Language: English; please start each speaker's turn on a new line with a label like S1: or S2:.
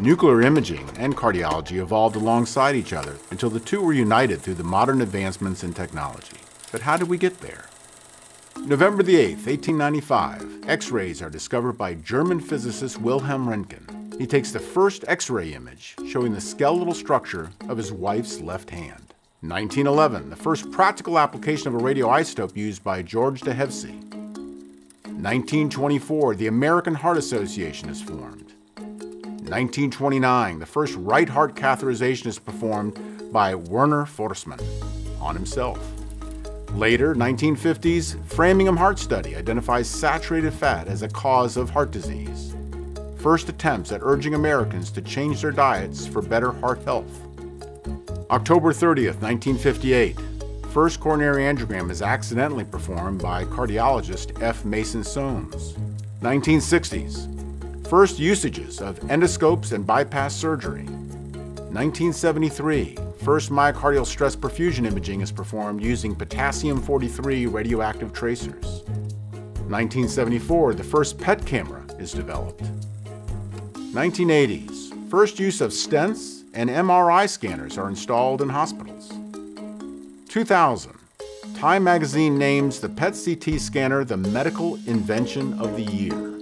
S1: Nuclear imaging and cardiology evolved alongside each other until the two were united through the modern advancements in technology. But how did we get there? November the 8th, 1895, X-rays are discovered by German physicist Wilhelm Röntgen. He takes the first X-ray image showing the skeletal structure of his wife's left hand. 1911, the first practical application of a radioisotope used by George de Hevesy. 1924, the American Heart Association is formed. 1929, the first right heart catheterization is performed by Werner Forssmann on himself. Later, 1950s, Framingham Heart Study identifies saturated fat as a cause of heart disease. First attempts at urging Americans to change their diets for better heart health. October 30th, 1958, first coronary angiogram is accidentally performed by cardiologist F. Mason Sones. 1960s, First usages of endoscopes and bypass surgery. 1973, first myocardial stress perfusion imaging is performed using potassium-43 radioactive tracers. 1974, the first PET camera is developed. 1980s, first use of stents and MRI scanners are installed in hospitals. 2000, Time magazine names the PET CT scanner the medical invention of the year.